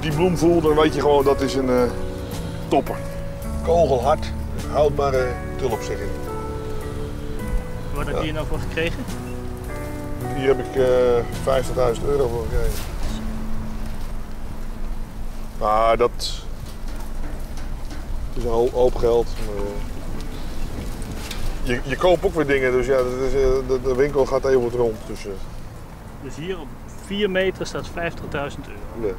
Die bloem voelt, dan weet je gewoon dat is een uh, topper. Kogelhard, houdbare tulp zeg ik. Wat heb je hier nou voor gekregen? Hier heb ik eh, uh, 50.000 euro voor gekregen. Maar dat is een hoop geld. Eh, je, je koopt ook weer dingen, dus ja, de, winkel gaat even wat rond. Dus, dus hier op 4 meter staat 50.000 euro. Ja.